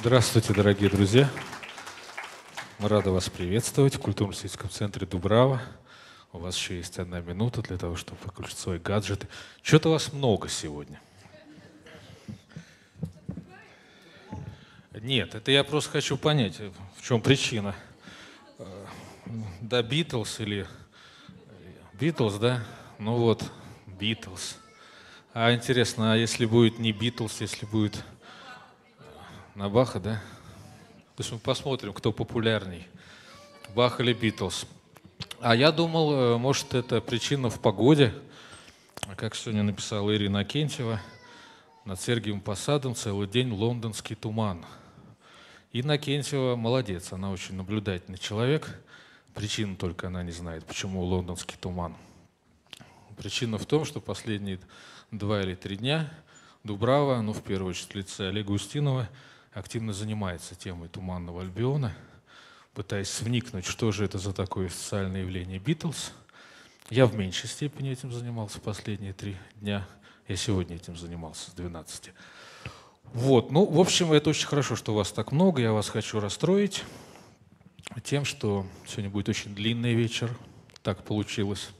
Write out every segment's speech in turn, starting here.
Здравствуйте, дорогие друзья. Мы рады вас приветствовать в культурно-историческом центре Дубрава. У вас еще есть одна минута для того, чтобы выключить свои гаджеты. Что-то вас много сегодня. Нет, это я просто хочу понять, в чем причина. Да, Битлз или... Битлз, да? Ну вот, Битлз. А интересно, а если будет не Битлз, если будет на Баха, да? То есть мы посмотрим, кто популярней, Бах или Битлз. А я думал, э, может, это причина в погоде. Как сегодня написала Ирина Акентьева, над Сергиевым Посадом целый день лондонский туман. Инна Акентьева молодец, она очень наблюдательный человек. Причину только она не знает, почему лондонский туман. Причина в том, что последние два или три дня Дубрава, ну, в первую очередь, в лице Олега Устинова, активно занимается темой Туманного Альбиона, пытаясь вникнуть, что же это за такое социальное явление Битлз. Я в меньшей степени этим занимался последние три дня. Я сегодня этим занимался с 12. Вот, ну, в общем, это очень хорошо, что вас так много. Я вас хочу расстроить тем, что сегодня будет очень длинный вечер. Так получилось.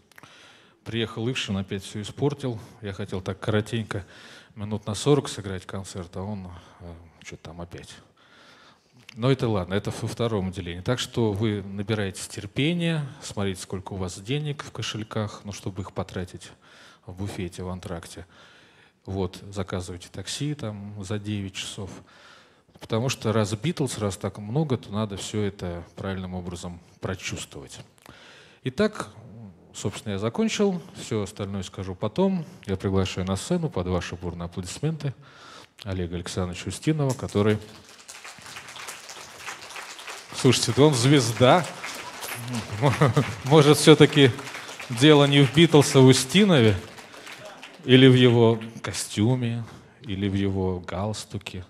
Приехал Ившин, опять все испортил. Я хотел так коротенько, минут на 40 сыграть концерт, а он э, что-то там опять. Но это ладно, это во втором отделении. Так что вы набираете терпения, смотрите, сколько у вас денег в кошельках, ну, чтобы их потратить в буфете, в антракте. Вот, заказывайте такси там за 9 часов. Потому что раз Битлз, раз так много, то надо все это правильным образом прочувствовать. Итак, собственно, я закончил. Все остальное скажу потом. Я приглашаю на сцену под ваши бурные аплодисменты Олега Александровича Устинова, который... Слушайте, он звезда. Может, все-таки дело не в Битлсе, а в Устинове? Или в его костюме, или в его галстуке.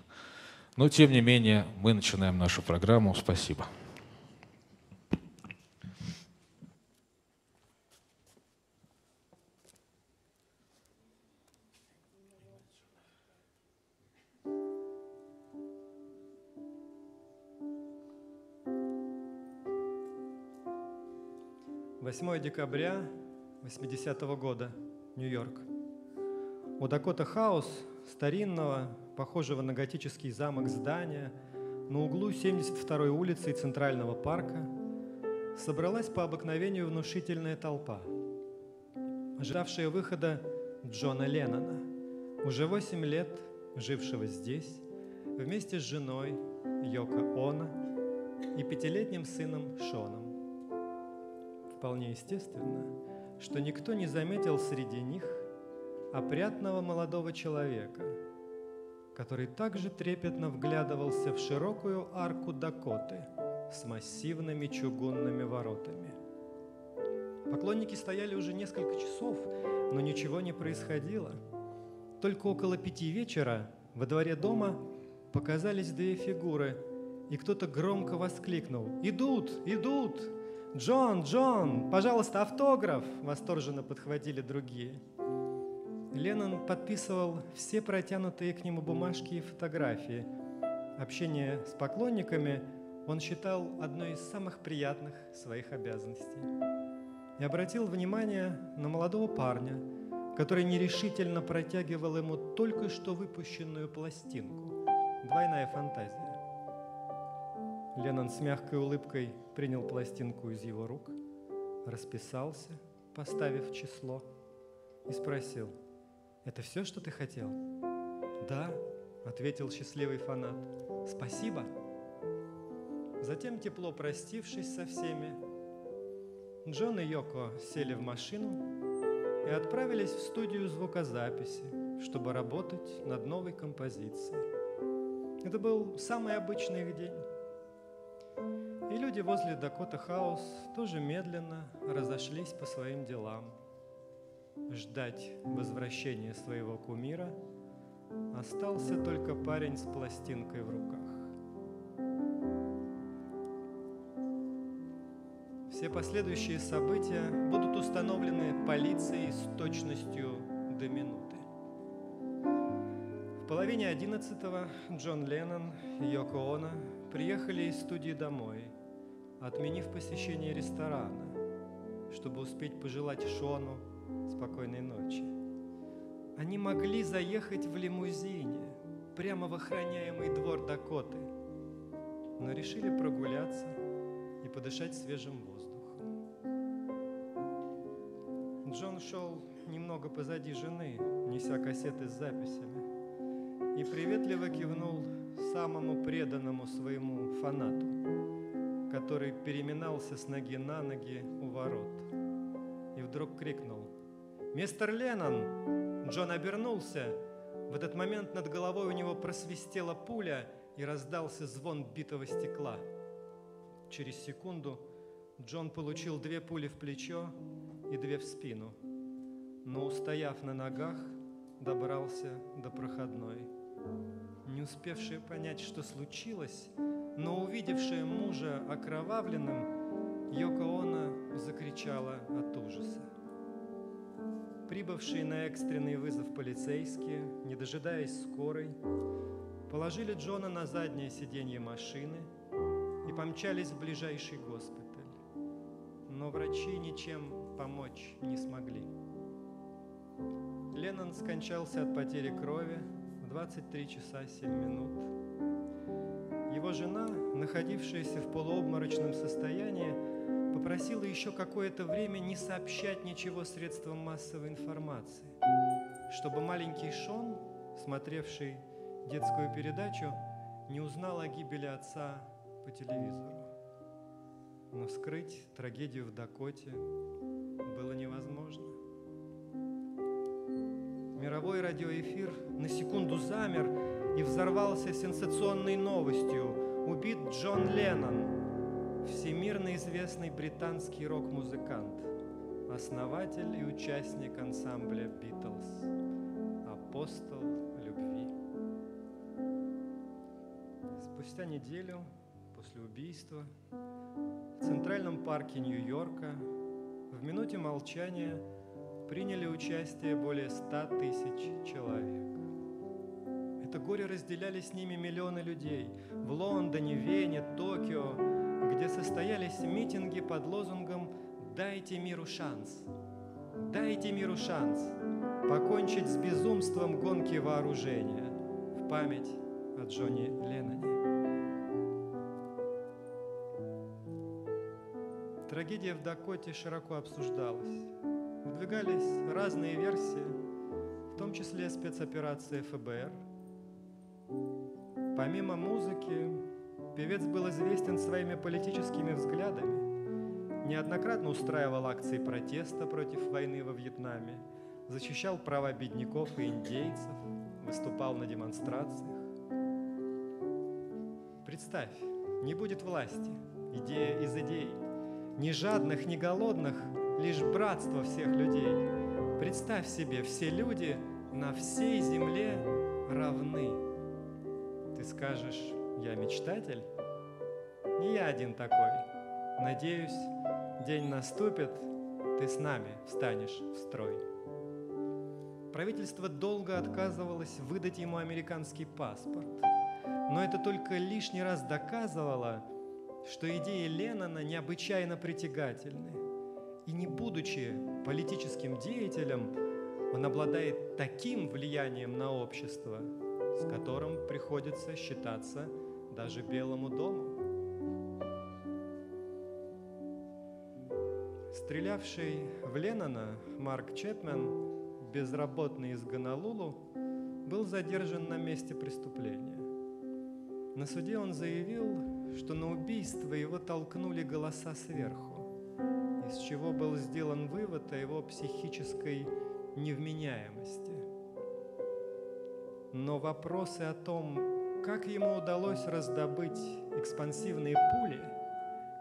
Но, тем не менее, мы начинаем нашу программу. Спасибо. 8 декабря 80 -го года, Нью-Йорк. У Дакота Хаус, старинного, похожего на готический замок здания, на углу 72-й улицы и Центрального парка собралась по обыкновению внушительная толпа, ожидавшая выхода Джона Леннона, уже 8 лет жившего здесь, вместе с женой Йоко Оно и пятилетним сыном Шоном. Вполне естественно, что никто не заметил среди них опрятного молодого человека, который также трепетно вглядывался в широкую арку Дакоты с массивными чугунными воротами. Поклонники стояли уже несколько часов, но ничего не происходило. Только около пяти вечера во дворе дома показались две фигуры, и кто-то громко воскликнул «Идут! Идут!» «Джон, Джон, пожалуйста, автограф!» – восторженно подхватили другие. Леннон подписывал все протянутые к нему бумажки и фотографии. Общение с поклонниками он считал одной из самых приятных своих обязанностей. И обратил внимание на молодого парня, который нерешительно протягивал ему только что выпущенную пластинку «Двойная фантазия». Леннон с мягкой улыбкой принял пластинку из его рук, расписался, поставив число, и спросил, «Это все, что ты хотел?» «Да», — ответил счастливый фанат, «спасибо». Затем, тепло простившись со всеми, Джон и Йоко сели в машину и отправились в студию звукозаписи, чтобы работать над новой композицией. Это был самый обычный их день. И люди возле Дакота Хаус тоже медленно разошлись по своим делам. Ждать возвращения своего кумира остался только парень с пластинкой в руках. Все последующие события будут установлены полицией с точностью до минуты половине одиннадцатого Джон Леннон и Йоко Оно приехали из студии домой, отменив посещение ресторана, чтобы успеть пожелать Шону спокойной ночи. Они могли заехать в лимузине прямо в охраняемый двор Дакоты, но решили прогуляться и подышать свежим воздухом. Джон шел немного позади жены, неся кассеты с записями, и приветливо кивнул самому преданному своему фанату, который переминался с ноги на ноги у ворот. И вдруг крикнул «Мистер Леннон!» Джон обернулся. В этот момент над головой у него просвистела пуля и раздался звон битого стекла. Через секунду Джон получил две пули в плечо и две в спину, но, устояв на ногах, добрался до проходной. Не успевшая понять, что случилось, но увидевшая мужа окровавленным, Йоко Оно закричала от ужаса. Прибывшие на экстренный вызов полицейские, не дожидаясь скорой, положили Джона на заднее сиденье машины и помчались в ближайший госпиталь. Но врачи ничем помочь не смогли. Леннон скончался от потери крови в 23 часа 7 минут. Его жена, находившаяся в полуобморочном состоянии, попросила еще какое-то время не сообщать ничего средствам массовой информации, чтобы маленький Шон, смотревший детскую передачу, не узнал о гибели отца по телевизору. Но скрыть трагедию в Дакоте было невозможно. Мировой радиоэфир на секунду замер и взорвался сенсационной новостью. Убит Джон Леннон, всемирно известный британский рок-музыкант, основатель и участник ансамбля «Битлз», апостол любви. Спустя неделю после убийства в Центральном парке Нью-Йорка в минуте молчания приняли участие более ста тысяч человек. Это горе разделяли с ними миллионы людей в Лондоне, Вене, Токио, где состоялись митинги под лозунгом «Дайте миру шанс». Дайте миру шанс покончить с безумством гонки вооружения в память о Джонни Ленноне. Трагедия в Дакоте широко обсуждалась. Выдвигались разные версии, в том числе спецоперация ФБР. Помимо музыки, певец был известен своими политическими взглядами, неоднократно устраивал акции протеста против войны во Вьетнаме, защищал права бедняков и индейцев, выступал на демонстрациях. Представь, не будет власти, идея из идей, ни жадных, ни голодных – лишь братство всех людей. Представь себе, все люди на всей земле равны. Ты скажешь, я мечтатель? Не я один такой. Надеюсь, день наступит, ты с нами встанешь в строй. Правительство долго отказывалось выдать ему американский паспорт. Но это только лишний раз доказывало, что идеи Леннона необычайно притягательны. И не будучи политическим деятелем, он обладает таким влиянием на общество, с которым приходится считаться даже Белому дому. Стрелявший в Леннона Марк Чепмен, безработный из Гонолулу, был задержан на месте преступления. На суде он заявил, что на убийство его толкнули голоса сверху из чего был сделан вывод о его психической невменяемости. Но вопросы о том, как ему удалось раздобыть экспансивные пули,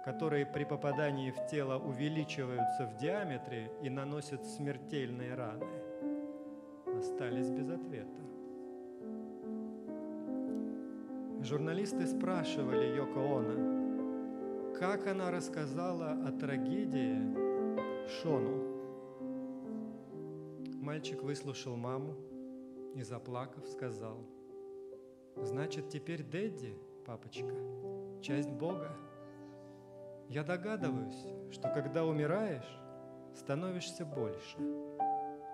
которые при попадании в тело увеличиваются в диаметре и наносят смертельные раны, остались без ответа. Журналисты спрашивали Йоко Оно, как она рассказала о трагедии Шону. Мальчик выслушал маму и, заплакав, сказал, Значит, теперь Дэдди, папочка, часть Бога. Я догадываюсь, что когда умираешь, становишься больше,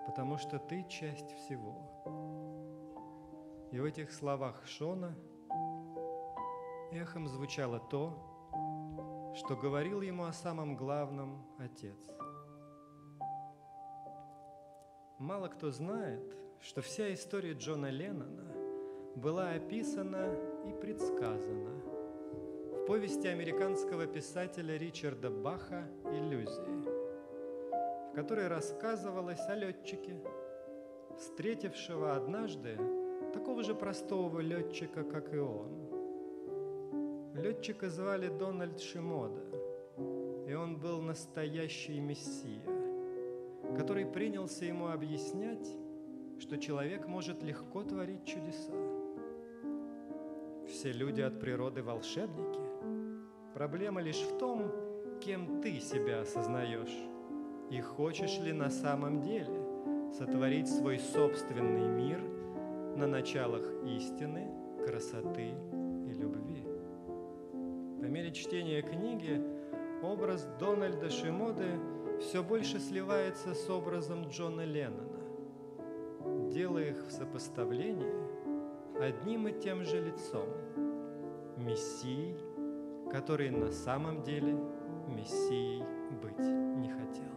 потому что ты часть всего. И в этих словах Шона эхом звучало то, что говорил ему о самом главном Отец. Мало кто знает, что вся история Джона Леннона была описана и предсказана в повести американского писателя Ричарда Баха «Иллюзии», в которой рассказывалось о летчике, встретившего однажды такого же простого летчика, как и он. Летчика звали Дональд Шимода, и он был настоящий мессия, который принялся ему объяснять, что человек может легко творить чудеса. Все люди от природы волшебники. Проблема лишь в том, кем ты себя осознаешь и хочешь ли на самом деле сотворить свой собственный мир – на началах истины, красоты и любви. По мере чтения книги образ Дональда Шимоды все больше сливается с образом Джона Леннона, делая их в сопоставлении одним и тем же лицом – Мессией, который на самом деле Мессией быть не хотел.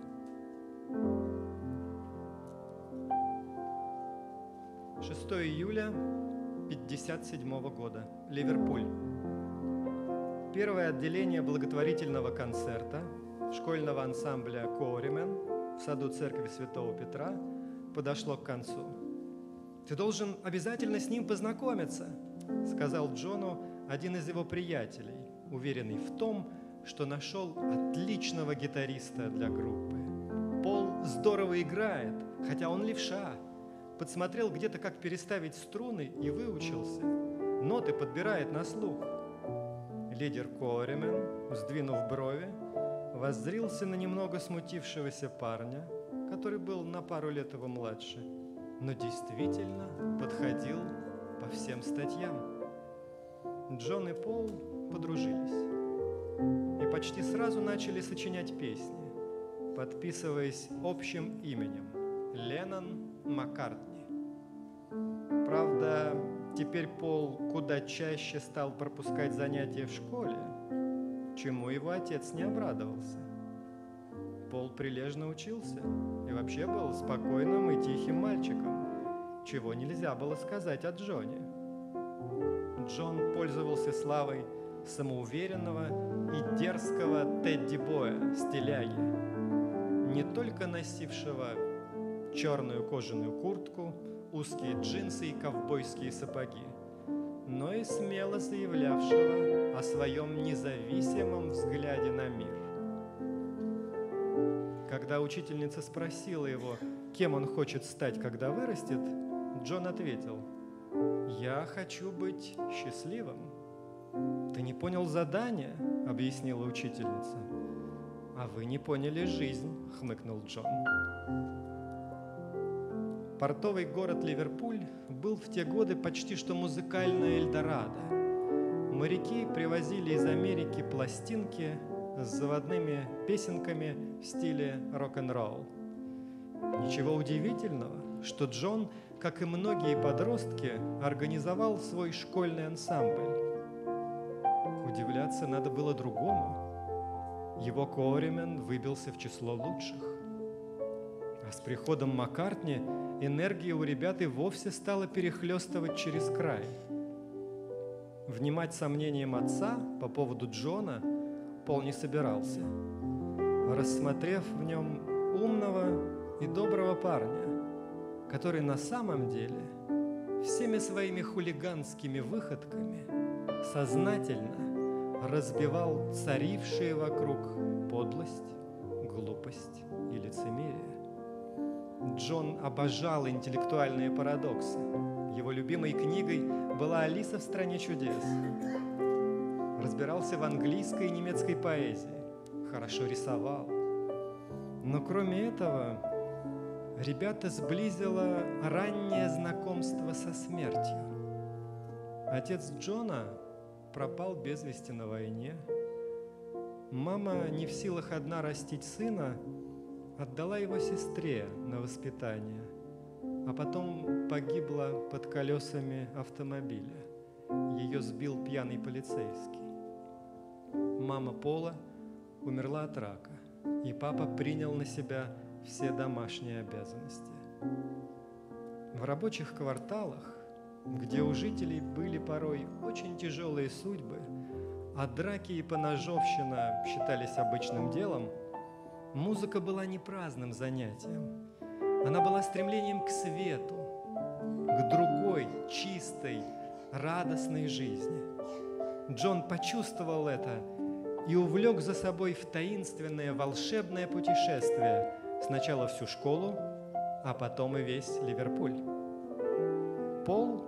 6 июля 1957 года. Ливерпуль. Первое отделение благотворительного концерта школьного ансамбля «Коуримен» в саду церкви Святого Петра подошло к концу. «Ты должен обязательно с ним познакомиться», — сказал Джону один из его приятелей, уверенный в том, что нашел отличного гитариста для группы. Пол здорово играет, хотя он левша — подсмотрел где-то, как переставить струны и выучился. Ноты подбирает на слух. Лидер Коримен, сдвинув брови, воззрился на немного смутившегося парня, который был на пару лет его младше, но действительно подходил по всем статьям. Джон и Пол подружились и почти сразу начали сочинять песни, подписываясь общим именем Леннон Маккартни. Правда, теперь Пол куда чаще стал пропускать занятия в школе, чему его отец не обрадовался. Пол прилежно учился и вообще был спокойным и тихим мальчиком, чего нельзя было сказать о Джоне. Джон пользовался славой самоуверенного и дерзкого Тедди Боя, стиляги, не только носившего черную кожаную куртку – узкие джинсы и ковбойские сапоги, но и смело заявлявшего о своем независимом взгляде на мир. Когда учительница спросила его, кем он хочет стать, когда вырастет, Джон ответил, «Я хочу быть счастливым». «Ты не понял задание», — объяснила учительница. «А вы не поняли жизнь», — хмыкнул Джон. Портовый город Ливерпуль был в те годы почти что музыкальная Эльдорадо. Моряки привозили из Америки пластинки с заводными песенками в стиле рок-н-ролл. Ничего удивительного, что Джон, как и многие подростки, организовал свой школьный ансамбль. Удивляться надо было другому. Его Коримен выбился в число лучших. А с приходом Маккартни энергия у ребят и вовсе стала перехлестывать через край. Внимать сомнениям отца по поводу Джона Пол не собирался, рассмотрев в нем умного и доброго парня, который на самом деле всеми своими хулиганскими выходками сознательно разбивал царившие вокруг подлость, глупость и лицемерие. Джон обожал интеллектуальные парадоксы. Его любимой книгой была «Алиса в стране чудес». Разбирался в английской и немецкой поэзии. Хорошо рисовал. Но кроме этого, ребята сблизило раннее знакомство со смертью. Отец Джона пропал без вести на войне. Мама, не в силах одна растить сына, отдала его сестре на воспитание, а потом погибла под колесами автомобиля. Ее сбил пьяный полицейский. Мама Пола умерла от рака, и папа принял на себя все домашние обязанности. В рабочих кварталах, где у жителей были порой очень тяжелые судьбы, а драки и поножовщина считались обычным делом, музыка была не праздным занятием. Она была стремлением к свету, к другой, чистой, радостной жизни. Джон почувствовал это и увлек за собой в таинственное волшебное путешествие сначала всю школу, а потом и весь Ливерпуль. Пол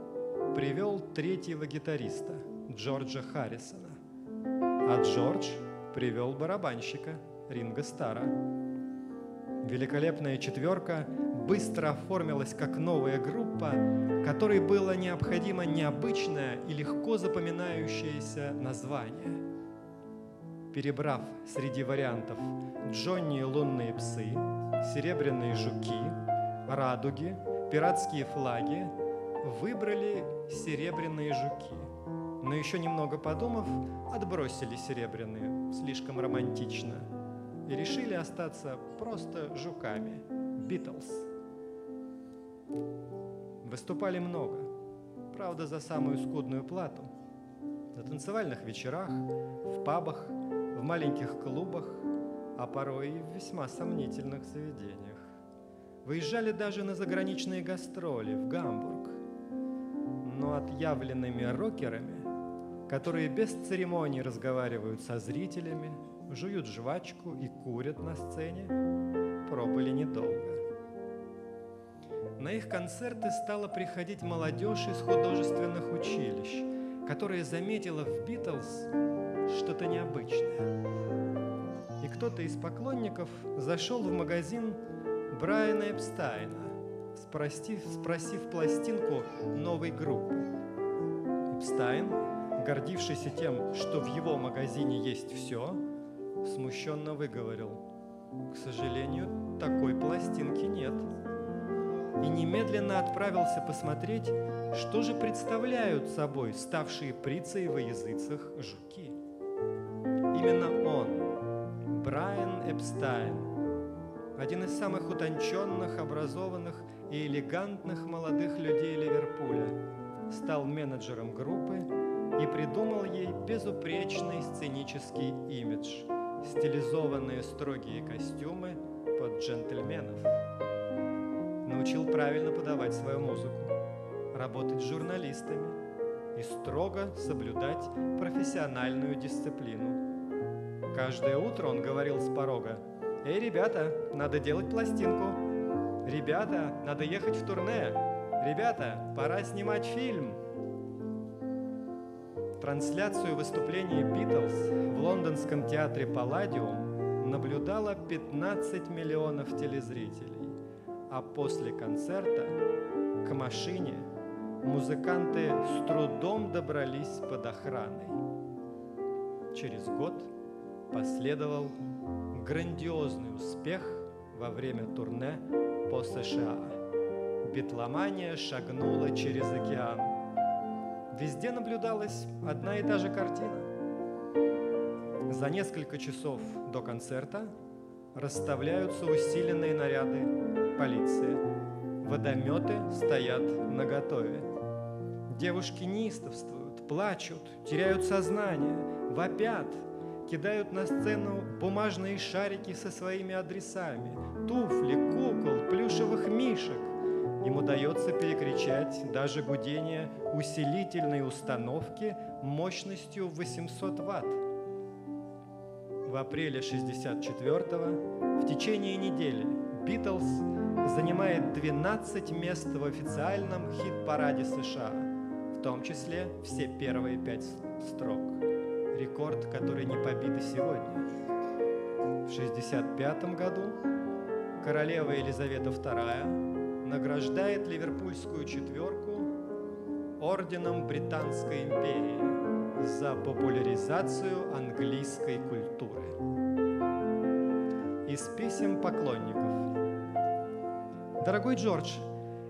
привел третьего гитариста, Джорджа Харрисона, а Джордж привел барабанщика Ринга Стара. Великолепная четверка быстро оформилась как новая группа, которой было необходимо необычное и легко запоминающееся название. Перебрав среди вариантов Джонни и лунные псы, серебряные жуки, радуги, пиратские флаги, выбрали серебряные жуки. Но еще немного подумав, отбросили серебряные, слишком романтично, и решили остаться просто жуками. Битлз. Выступали много, правда, за самую скудную плату. На танцевальных вечерах, в пабах, в маленьких клубах, а порой и в весьма сомнительных заведениях. Выезжали даже на заграничные гастроли в Гамбург. Но отъявленными рокерами, которые без церемоний разговаривают со зрителями, жуют жвачку и курят на сцене, пробыли недолго. На их концерты стала приходить молодежь из художественных училищ, которая заметила в Битлз что-то необычное. И кто-то из поклонников зашел в магазин Брайана Эпстайна, спросив, спросив пластинку новой группы. Эпстайн, гордившийся тем, что в его магазине есть все, смущенно выговорил, «К сожалению, такой пластинки нет» и немедленно отправился посмотреть, что же представляют собой ставшие прицей во языцах жуки. Именно он, Брайан Эпстайн, один из самых утонченных, образованных и элегантных молодых людей Ливерпуля, стал менеджером группы и придумал ей безупречный сценический имидж, стилизованные строгие костюмы под джентльменов научил правильно подавать свою музыку, работать с журналистами и строго соблюдать профессиональную дисциплину. Каждое утро он говорил с порога, «Эй, ребята, надо делать пластинку! Ребята, надо ехать в турне! Ребята, пора снимать фильм!» Трансляцию выступления «Битлз» в лондонском театре «Палладиум» наблюдало 15 миллионов телезрителей а после концерта к машине музыканты с трудом добрались под охраной. Через год последовал грандиозный успех во время турне по США. Битломания шагнула через океан. Везде наблюдалась одна и та же картина. За несколько часов до концерта расставляются усиленные наряды полиция. Водометы стоят наготове. Девушки неистовствуют, плачут, теряют сознание, вопят, кидают на сцену бумажные шарики со своими адресами, туфли, кукол, плюшевых мишек. Им удается перекричать даже гудение усилительной установки мощностью 800 ватт. В апреле 64-го в течение недели Битлз занимает 12 мест в официальном хит-параде США, в том числе все первые пять строк. Рекорд, который не побит и сегодня. В 1965 году королева Елизавета II награждает ливерпульскую четверку орденом Британской империи за популяризацию английской культуры. Из писем поклонников. Дорогой Джордж,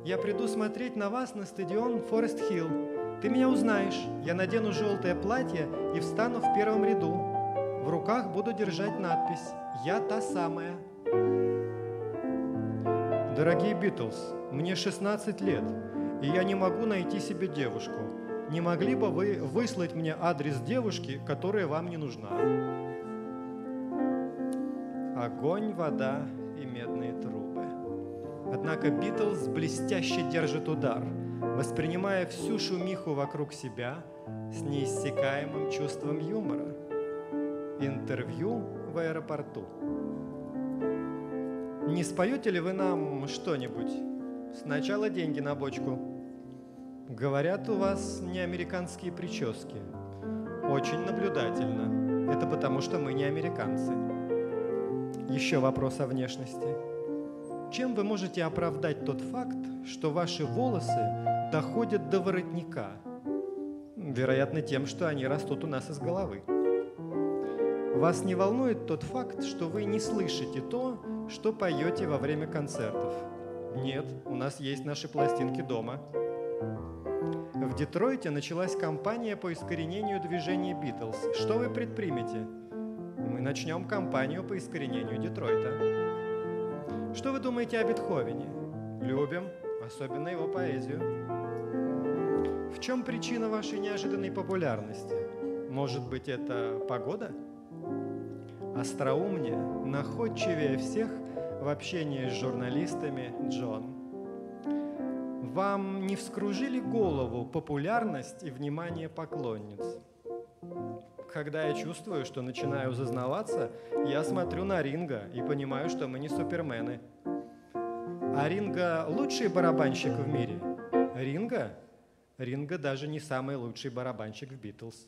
я приду смотреть на вас на стадион Форест Хилл. Ты меня узнаешь. Я надену желтое платье и встану в первом ряду. В руках буду держать надпись «Я та самая». Дорогие Битлз, мне 16 лет, и я не могу найти себе девушку. Не могли бы вы выслать мне адрес девушки, которая вам не нужна? Огонь, вода и медные трубы. Однако Битлз блестяще держит удар, воспринимая всю шумиху вокруг себя с неиссякаемым чувством юмора. Интервью в аэропорту. Не споете ли вы нам что-нибудь? Сначала деньги на бочку. Говорят, у вас не американские прически. Очень наблюдательно. Это потому, что мы не американцы. Еще вопрос о внешности. Чем вы можете оправдать тот факт, что ваши волосы доходят до воротника? Вероятно, тем, что они растут у нас из головы. Вас не волнует тот факт, что вы не слышите то, что поете во время концертов? Нет, у нас есть наши пластинки дома. В Детройте началась кампания по искоренению движения Битлз. Что вы предпримете? Мы начнем кампанию по искоренению Детройта. Что вы думаете о Бетховене? Любим, особенно его поэзию. В чем причина вашей неожиданной популярности? Может быть, это погода? Остроумнее, находчивее всех в общении с журналистами Джон. Вам не вскружили голову популярность и внимание поклонниц? Когда я чувствую, что начинаю зазнаваться, я смотрю на Ринга и понимаю, что мы не супермены. А Ринга лучший барабанщик в мире. Ринга? Ринга даже не самый лучший барабанщик в Битлз.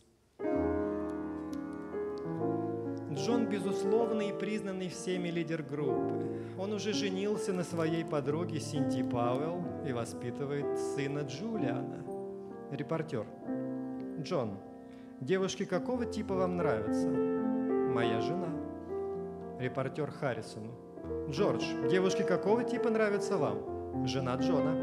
Джон безусловный и признанный всеми лидер группы. Он уже женился на своей подруге Синти Пауэлл и воспитывает сына Джулиана. Репортер. Джон, Девушки какого типа вам нравятся? Моя жена. Репортер Харрисону. Джордж, девушки какого типа нравятся вам? Жена Джона.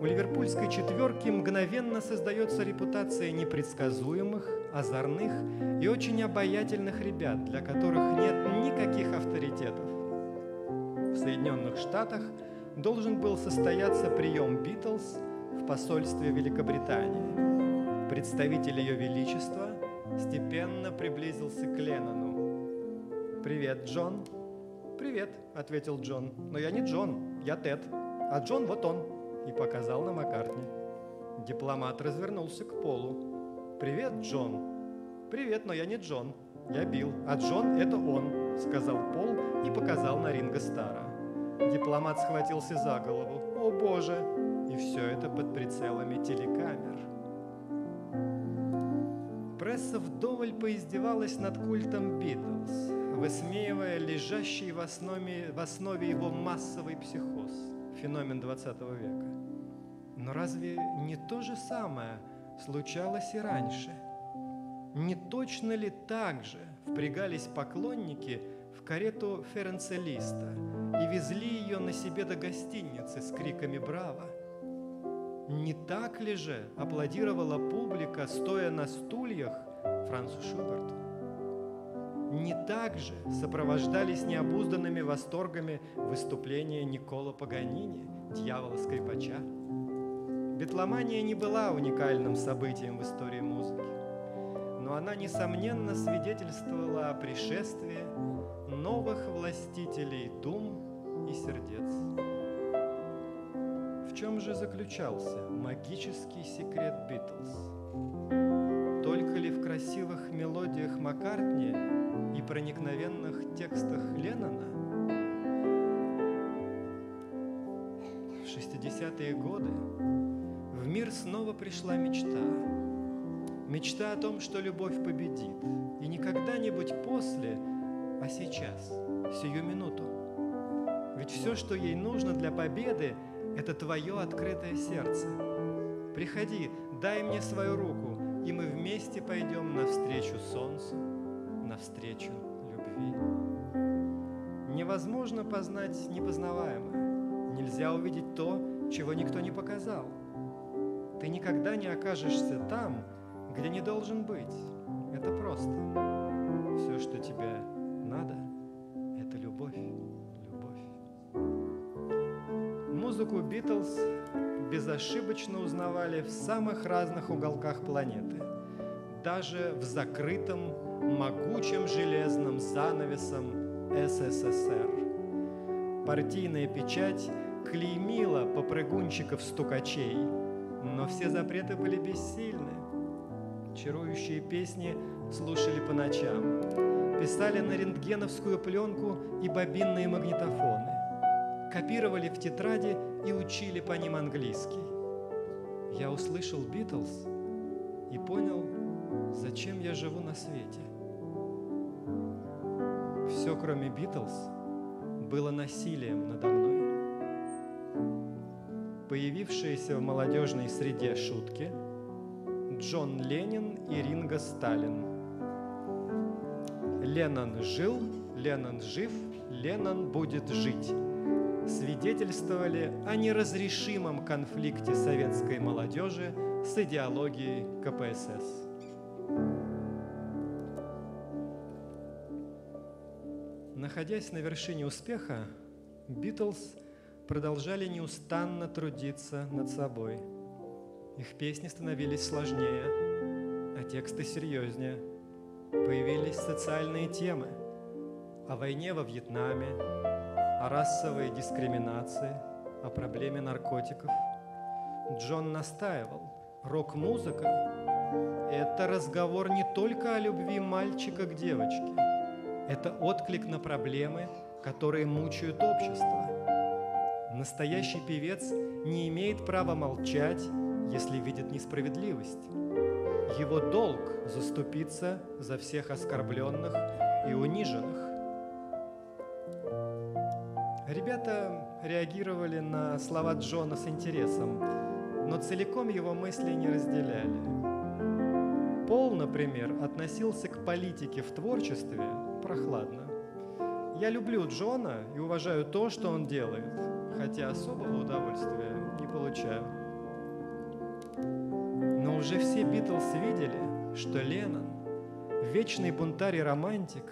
У ливерпульской четверки мгновенно создается репутация непредсказуемых, озорных и очень обаятельных ребят, для которых нет никаких авторитетов. В Соединенных Штатах должен был состояться прием Битлз – в посольстве Великобритании. Представитель Ее Величества степенно приблизился к Леннону. «Привет, Джон». «Привет», — ответил Джон. «Но я не Джон, я Тед. А Джон вот он». И показал на Маккартни. Дипломат развернулся к Полу. «Привет, Джон». «Привет, но я не Джон. Я Билл. А Джон — это он», — сказал Пол и показал на Ринга Стара. Дипломат схватился за голову. «О, Боже!» И все это под прицелами телекамер. Пресса вдоволь поиздевалась над культом Битлз, высмеивая лежащий в основе, в основе его массовый психоз, феномен 20 века. Но разве не то же самое случалось и раньше? Не точно ли так же впрягались поклонники в карету Ференцелиста и везли ее на себе до гостиницы с криками «Браво!» Не так ли же аплодировала публика, стоя на стульях Францу Шуберту? Не так же сопровождались необузданными восторгами выступления Никола Паганини, дьявола-скрипача? Бетломания не была уникальным событием в истории музыки, но она, несомненно, свидетельствовала о пришествии новых властителей дум и сердец. В чем же заключался магический секрет Битлз? Только ли в красивых мелодиях Маккартни и проникновенных текстах Леннона? В 60-е годы в мир снова пришла мечта. Мечта о том, что любовь победит. И не когда-нибудь после, а сейчас, сию минуту. Ведь все, что ей нужно для победы, это твое открытое сердце. Приходи, дай мне свою руку, и мы вместе пойдем навстречу солнцу, навстречу любви. Невозможно познать непознаваемое. Нельзя увидеть то, чего никто не показал. Ты никогда не окажешься там, где не должен быть. Это просто. Все, что тебе надо, это любовь. Музыку Битлз безошибочно узнавали в самых разных уголках планеты. Даже в закрытом, могучем железном занавесом СССР. Партийная печать клеймила попрыгунчиков-стукачей, но все запреты были бессильны. Чарующие песни слушали по ночам, писали на рентгеновскую пленку и бобинные магнитофоны, копировали в тетради и учили по ним английский. Я услышал Битлз и понял, зачем я живу на свете. Все, кроме Битлз, было насилием надо мной. Появившиеся в молодежной среде шутки Джон Ленин и Ринго Сталин. Леннон жил, Леннон жив, Леннон будет жить свидетельствовали о неразрешимом конфликте советской молодежи с идеологией КПСС. Находясь на вершине успеха, Битлз продолжали неустанно трудиться над собой. Их песни становились сложнее, а тексты серьезнее. Появились социальные темы о войне во Вьетнаме, о расовой дискриминации, о проблеме наркотиков. Джон настаивал, рок-музыка – это разговор не только о любви мальчика к девочке, это отклик на проблемы, которые мучают общество. Настоящий певец не имеет права молчать, если видит несправедливость. Его долг – заступиться за всех оскорбленных и униженных. Ребята реагировали на слова Джона с интересом, но целиком его мысли не разделяли. Пол, например, относился к политике в творчестве прохладно. Я люблю Джона и уважаю то, что он делает, хотя особого удовольствия не получаю. Но уже все Битлз видели, что Леннон, вечный бунтарь и романтик,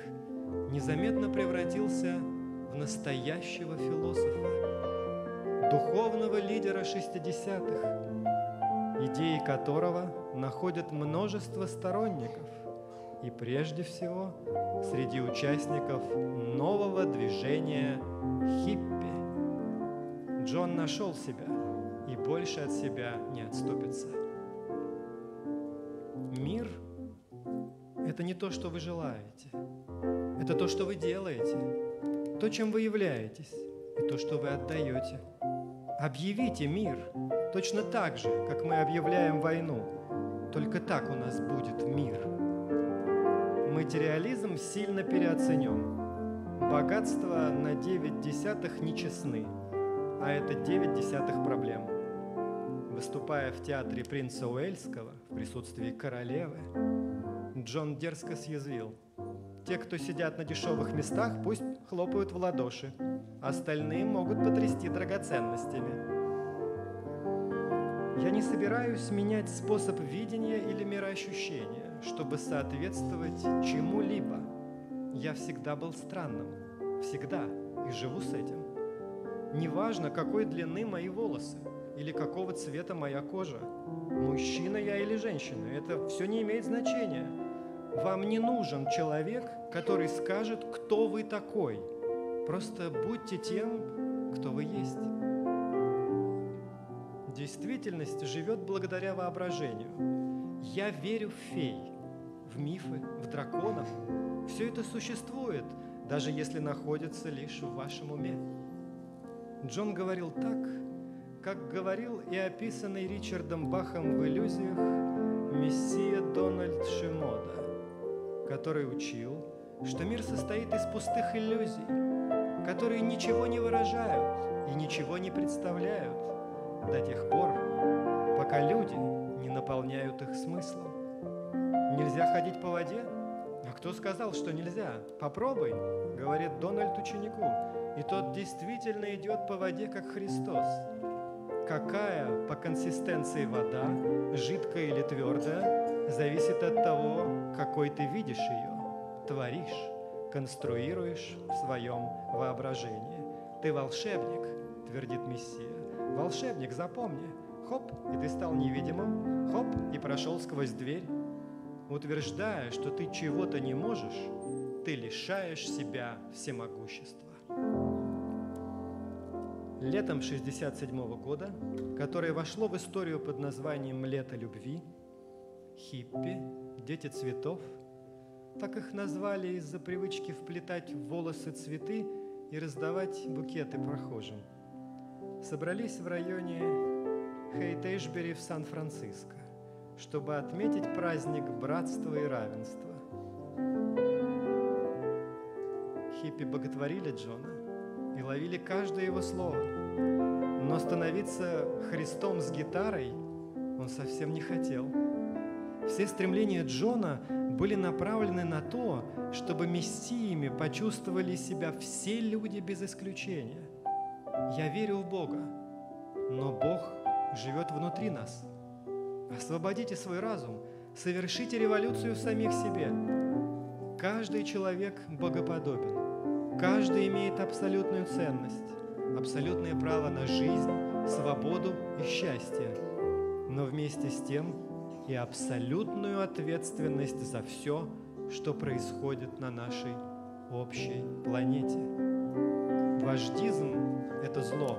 незаметно превратился в настоящего философа, духовного лидера 60-х, идеи которого находят множество сторонников и прежде всего среди участников нового движения хиппи. Джон нашел себя и больше от себя не отступится. Мир – это не то, что вы желаете. Это то, что вы делаете то, чем вы являетесь, и то, что вы отдаете. Объявите мир точно так же, как мы объявляем войну. Только так у нас будет мир. Материализм сильно переоценен. Богатство на 9 десятых нечестны, а это 9 десятых проблем. Выступая в театре принца Уэльского в присутствии королевы, Джон дерзко съязвил – те, кто сидят на дешевых местах, пусть хлопают в ладоши. Остальные могут потрясти драгоценностями. Я не собираюсь менять способ видения или мироощущения, чтобы соответствовать чему-либо. Я всегда был странным. Всегда. И живу с этим. Неважно, какой длины мои волосы или какого цвета моя кожа. Мужчина я или женщина, это все не имеет значения. Вам не нужен человек, который скажет, кто вы такой. Просто будьте тем, кто вы есть. Действительность живет благодаря воображению. Я верю в фей, в мифы, в драконов. Все это существует, даже если находится лишь в вашем уме. Джон говорил так, как говорил и описанный Ричардом Бахом в иллюзиях мессия Дональд Шимода который учил, что мир состоит из пустых иллюзий. которые ничего не выражают и ничего не представляют до тех пор, пока люди не наполняют их смыслом. Нельзя ходить по воде? А кто сказал, что нельзя? Попробуй, говорит Дональд ученику. И тот действительно идет по воде, как Христос. Какая по консистенции вода, жидкая или твердая, зависит от того, какой ты видишь ее, творишь, конструируешь в своем воображении. Ты волшебник, твердит Мессия. Волшебник, запомни. Хоп, и ты стал невидимым. Хоп, и прошел сквозь дверь. Утверждая, что ты чего-то не можешь, ты лишаешь себя всемогущества. Летом 67 года, которое вошло в историю под названием «Лето любви», хиппи, дети цветов, так их назвали из-за привычки вплетать в волосы цветы и раздавать букеты прохожим, собрались в районе Хейтейшбери в Сан-Франциско, чтобы отметить праздник братства и равенства. Хиппи боготворили Джона – и ловили каждое его слово. Но становиться Христом с гитарой он совсем не хотел. Все стремления Джона были направлены на то, чтобы мессиями почувствовали себя все люди без исключения. Я верю в Бога, но Бог живет внутри нас. Освободите свой разум, совершите революцию в самих себе. Каждый человек богоподобен. Каждый имеет абсолютную ценность, абсолютное право на жизнь, свободу и счастье, но вместе с тем и абсолютную ответственность за все, что происходит на нашей общей планете. Вождизм – это зло.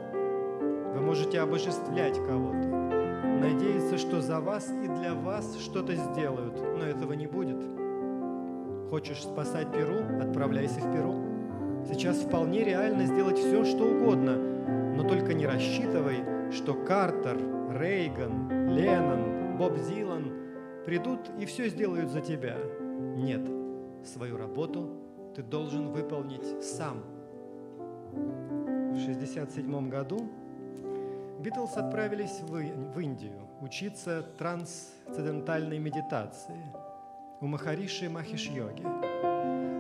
Вы можете обожествлять кого-то, надеяться, что за вас и для вас что-то сделают, но этого не будет. Хочешь спасать Перу – отправляйся в Перу. Сейчас вполне реально сделать все, что угодно, но только не рассчитывай, что Картер, Рейган, Леннон, Боб Зилан придут и все сделают за тебя. Нет, свою работу ты должен выполнить сам. В 1967 году Битлз отправились в, Индию учиться трансцендентальной медитации у Махариши Махиш-йоги.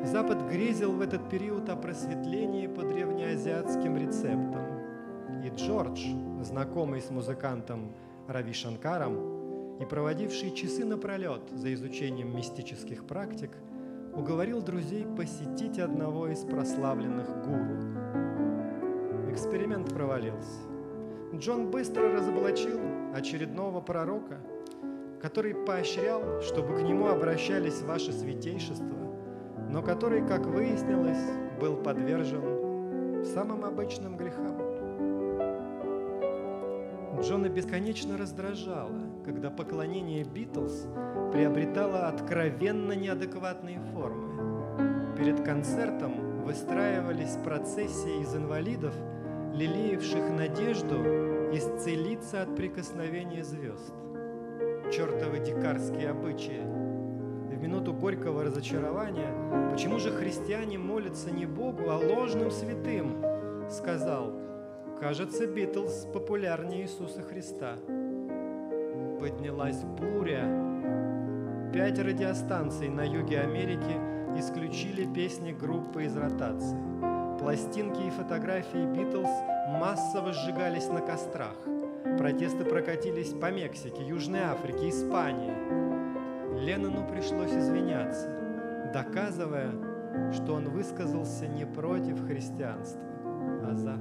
Запад грезил в этот период о просветлении по древнеазиатским рецептам. И Джордж, знакомый с музыкантом Рави Шанкаром и проводивший часы напролет за изучением мистических практик, уговорил друзей посетить одного из прославленных гуру. Эксперимент провалился. Джон быстро разоблачил очередного пророка, который поощрял, чтобы к нему обращались ваши святейшества, но который, как выяснилось, был подвержен самым обычным грехам. Джона бесконечно раздражало, когда поклонение Битлз приобретало откровенно неадекватные формы. Перед концертом выстраивались процессии из инвалидов, лелеявших надежду исцелиться от прикосновения звезд. Чертовы дикарские обычаи минуту горького разочарования, почему же христиане молятся не Богу, а ложным святым, сказал, кажется, Битлз популярнее Иисуса Христа. Поднялась буря. Пять радиостанций на юге Америки исключили песни группы из ротации. Пластинки и фотографии Битлз массово сжигались на кострах. Протесты прокатились по Мексике, Южной Африке, Испании. Леннону пришлось извиняться, доказывая, что он высказался не против христианства, а за.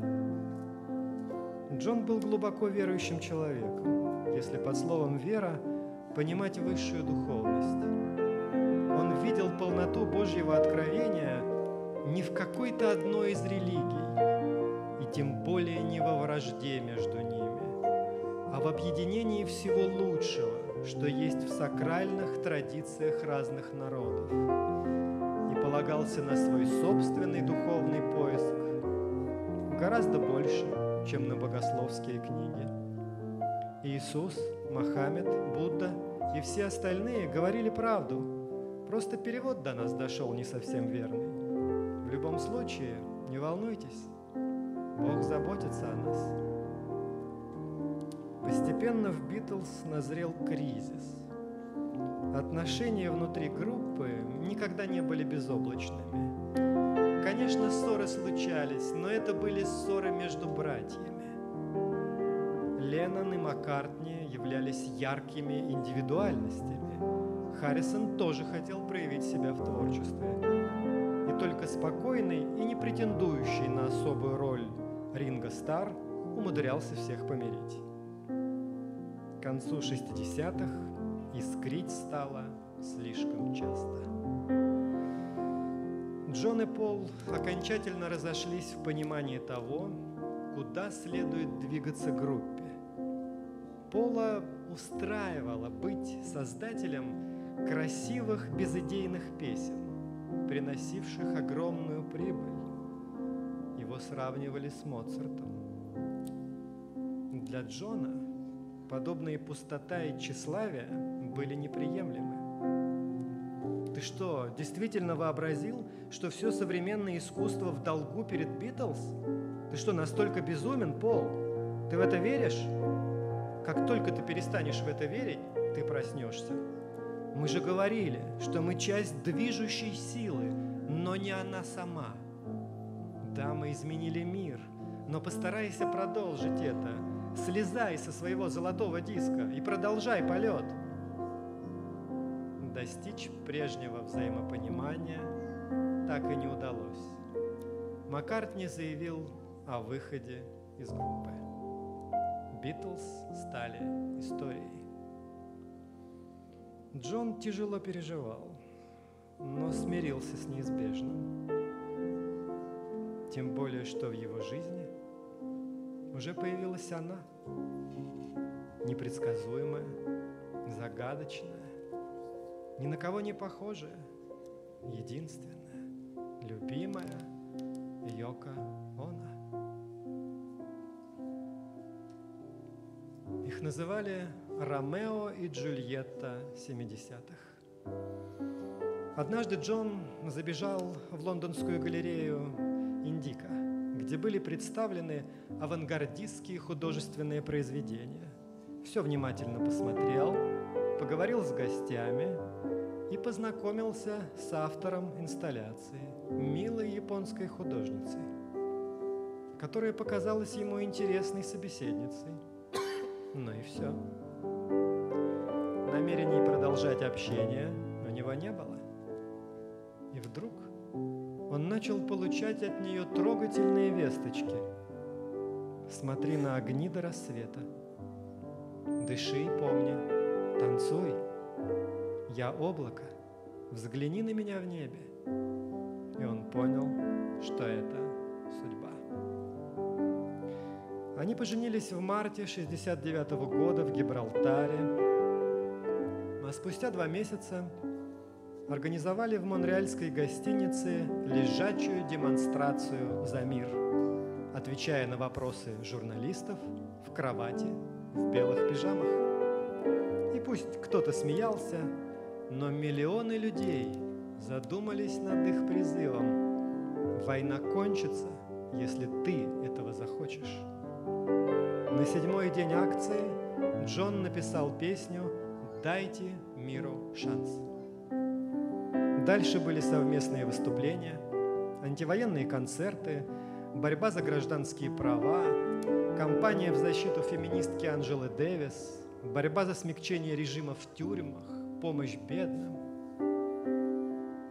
Джон был глубоко верующим человеком, если под словом «вера» понимать высшую духовность. Он видел полноту Божьего откровения не в какой-то одной из религий, и тем более не во вражде между ними, а в объединении всего лучшего, что есть в сакральных традициях разных народов и полагался на свой собственный духовный поиск гораздо больше, чем на богословские книги. Иисус, Мохаммед, Будда и все остальные говорили правду, просто перевод до нас дошел не совсем верный. В любом случае, не волнуйтесь, Бог заботится о нас. Постепенно в Битлз назрел кризис. Отношения внутри группы никогда не были безоблачными. Конечно, ссоры случались, но это были ссоры между братьями. Леннон и Маккартни являлись яркими индивидуальностями. Харрисон тоже хотел проявить себя в творчестве. И только спокойный и не претендующий на особую роль Ринго Стар умудрялся всех помирить. К концу 60-х искрить стало слишком часто. Джон и Пол окончательно разошлись в понимании того, куда следует двигаться группе. Пола устраивало быть создателем красивых безыдейных песен, приносивших огромную прибыль. Его сравнивали с Моцартом. Для Джона подобные пустота и тщеславие были неприемлемы. Ты что, действительно вообразил, что все современное искусство в долгу перед Битлз? Ты что, настолько безумен, Пол? Ты в это веришь? Как только ты перестанешь в это верить, ты проснешься. Мы же говорили, что мы часть движущей силы, но не она сама. Да, мы изменили мир, но постарайся продолжить это. Слезай со своего золотого диска и продолжай полет. Достичь прежнего взаимопонимания так и не удалось. Маккартни заявил о выходе из группы. Битлз стали историей. Джон тяжело переживал, но смирился с неизбежным. Тем более, что в его жизни уже появилась она, непредсказуемая, загадочная, ни на кого не похожая, единственная, любимая Йока Называли Ромео и Джульетта 70-х. Однажды Джон забежал в лондонскую галерею «Индика», где были представлены авангардистские художественные произведения. Все внимательно посмотрел, поговорил с гостями и познакомился с автором инсталляции, милой японской художницей, которая показалась ему интересной собеседницей – ну и все. Намерений продолжать общение у него не было. И вдруг он начал получать от нее трогательные весточки. Смотри на огни до рассвета. Дыши и помни. Танцуй. Я облако. Взгляни на меня в небе. И он понял, что это судьба. Они поженились в марте 69 -го года в Гибралтаре, а спустя два месяца организовали в монреальской гостинице лежачую демонстрацию за мир, отвечая на вопросы журналистов в кровати в белых пижамах. И пусть кто-то смеялся, но миллионы людей задумались над их призывом. Война кончится, если ты этого захочешь. На седьмой день акции Джон написал песню «Дайте миру шанс». Дальше были совместные выступления, антивоенные концерты, борьба за гражданские права, кампания в защиту феминистки Анжелы Дэвис, борьба за смягчение режима в тюрьмах, помощь бедным.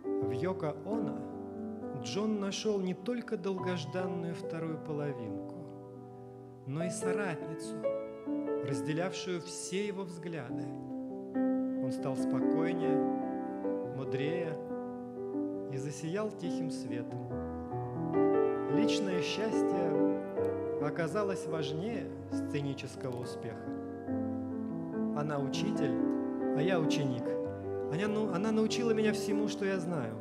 В Йоко Оно Джон нашел не только долгожданную вторую половинку, но и соратницу, разделявшую все его взгляды. Он стал спокойнее, мудрее и засиял тихим светом. Личное счастье оказалось важнее сценического успеха. Она учитель, а я ученик. Она, ну, она научила меня всему, что я знаю.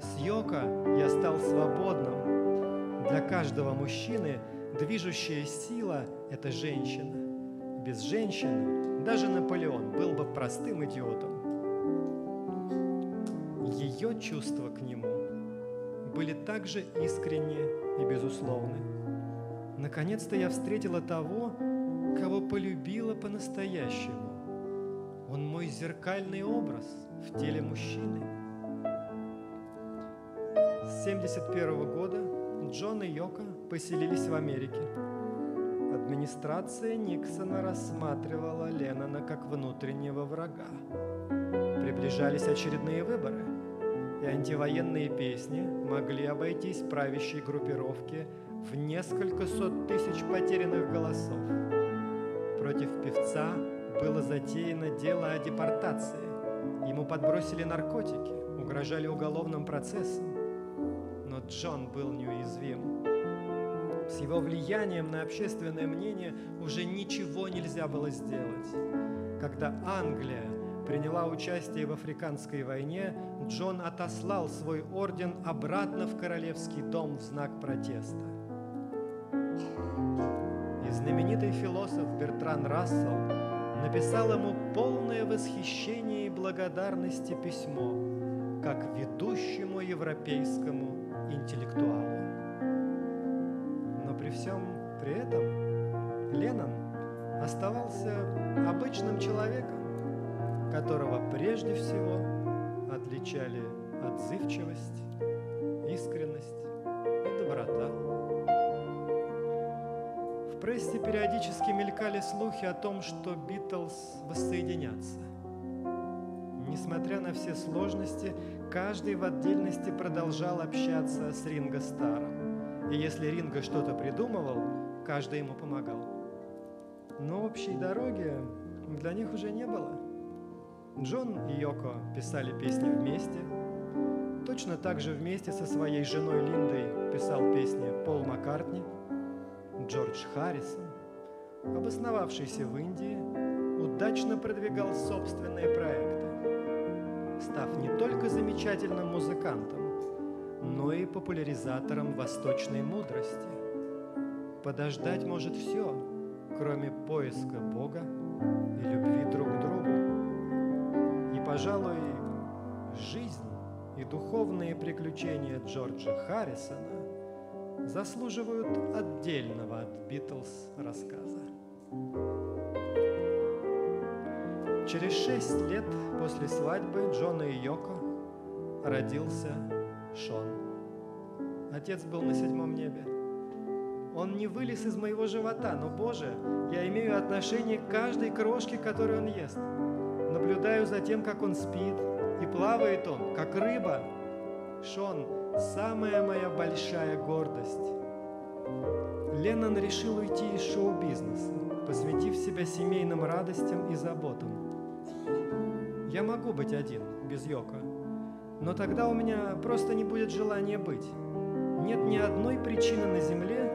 С йока я стал свободным. Для каждого мужчины – движущая сила – это женщина. Без женщины даже Наполеон был бы простым идиотом. Ее чувства к нему были также искренни и безусловны. Наконец-то я встретила того, кого полюбила по-настоящему. Он мой зеркальный образ в теле мужчины. С 1971 года Джон и Йока поселились в Америке. Администрация Никсона рассматривала Леннона как внутреннего врага. Приближались очередные выборы, и антивоенные песни могли обойтись правящей группировке в несколько сот тысяч потерянных голосов. Против певца было затеяно дело о депортации. Ему подбросили наркотики, угрожали уголовным процессом. Джон был неуязвим. С его влиянием на общественное мнение уже ничего нельзя было сделать. Когда Англия приняла участие в Африканской войне, Джон отослал свой орден обратно в Королевский дом в знак протеста. И знаменитый философ Бертран Рассел написал ему полное восхищение и благодарности письмо, как ведущему европейскому интеллектуалу. Но при всем при этом Леннон оставался обычным человеком, которого прежде всего отличали отзывчивость, искренность и доброта. В прессе периодически мелькали слухи о том, что Битлз воссоединятся. Несмотря на все сложности, каждый в отдельности продолжал общаться с Ринго Старом. И если Ринго что-то придумывал, каждый ему помогал. Но общей дороги для них уже не было. Джон и Йоко писали песни вместе. Точно так же вместе со своей женой Линдой писал песни Пол Маккартни, Джордж Харрисон, обосновавшийся в Индии, удачно продвигал собственные проекты, став не только замечательным музыкантом, но и популяризатором восточной мудрости. Подождать может все, кроме поиска Бога и любви друг к другу. И, пожалуй, жизнь и духовные приключения Джорджа Харрисона заслуживают отдельного от Битлз рассказа. Через шесть лет после свадьбы Джона и Йоко родился Шон. Отец был на седьмом небе. Он не вылез из моего живота, но, Боже, я имею отношение к каждой крошке, которую он ест. Наблюдаю за тем, как он спит, и плавает он, как рыба. Шон – самая моя большая гордость. Леннон решил уйти из шоу-бизнеса, посвятив себя семейным радостям и заботам. Я могу быть один, без Йока, но тогда у меня просто не будет желания быть. Нет ни одной причины на земле,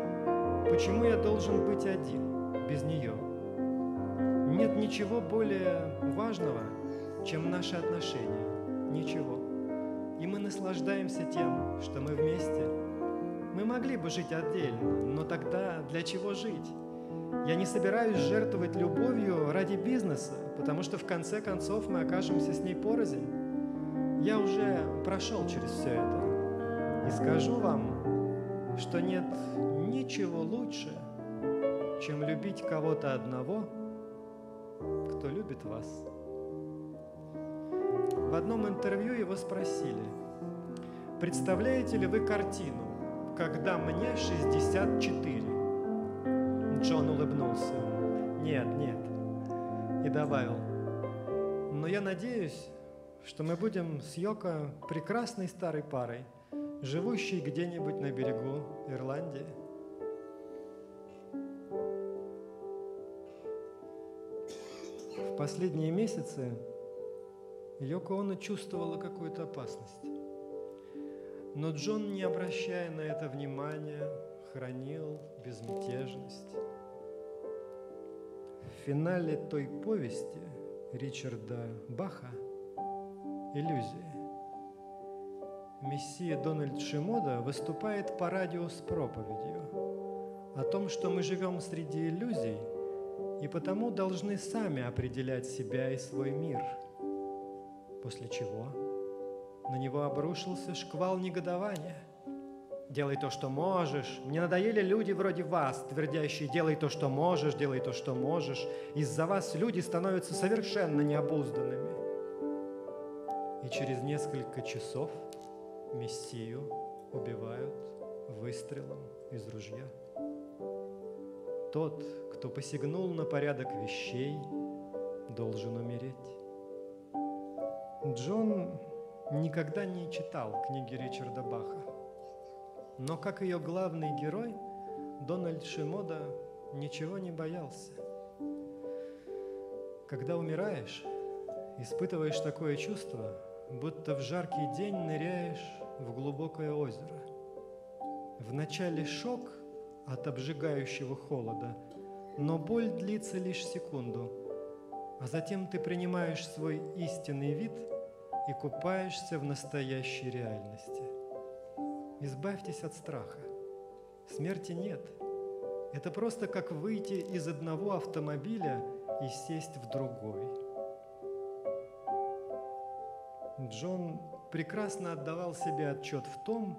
почему я должен быть один, без нее. Нет ничего более важного, чем наши отношения. Ничего. И мы наслаждаемся тем, что мы вместе. Мы могли бы жить отдельно, но тогда для чего жить? Я не собираюсь жертвовать любовью ради бизнеса, потому что в конце концов мы окажемся с ней порознь. Я уже прошел через все это. И скажу вам, что нет ничего лучше, чем любить кого-то одного, кто любит вас. В одном интервью его спросили, представляете ли вы картину, когда мне 64? Джон улыбнулся. Нет, нет. И добавил, но я надеюсь, что мы будем с Йоко прекрасной старой парой, живущей где-нибудь на берегу Ирландии. В последние месяцы Йоко Оно чувствовала какую-то опасность. Но Джон, не обращая на это внимания, хранил безмятежность. В финале той повести Ричарда Баха «Иллюзии» Мессия Дональд Шимода выступает по радио с проповедью о том, что мы живем среди иллюзий и потому должны сами определять себя и свой мир. После чего на него обрушился шквал негодования – Делай то, что можешь. Мне надоели люди вроде вас, твердящие «делай то, что можешь, делай то, что можешь». Из-за вас люди становятся совершенно необузданными. И через несколько часов Мессию убивают выстрелом из ружья. Тот, кто посягнул на порядок вещей, должен умереть. Джон никогда не читал книги Ричарда Баха. Но как ее главный герой, Дональд Шимода ничего не боялся. Когда умираешь, испытываешь такое чувство, будто в жаркий день ныряешь в глубокое озеро. Вначале шок от обжигающего холода, но боль длится лишь секунду, а затем ты принимаешь свой истинный вид и купаешься в настоящей реальности – Избавьтесь от страха. Смерти нет. Это просто как выйти из одного автомобиля и сесть в другой. Джон прекрасно отдавал себе отчет в том,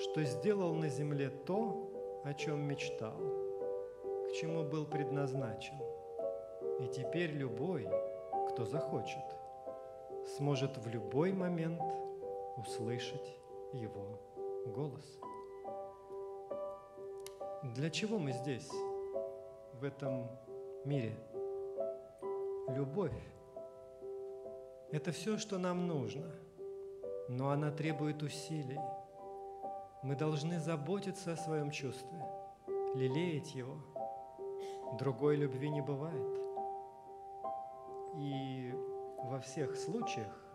что сделал на земле то, о чем мечтал, к чему был предназначен. И теперь любой, кто захочет, сможет в любой момент услышать его голос. Для чего мы здесь, в этом мире? Любовь – это все, что нам нужно, но она требует усилий. Мы должны заботиться о своем чувстве, лелеять его. Другой любви не бывает. И во всех случаях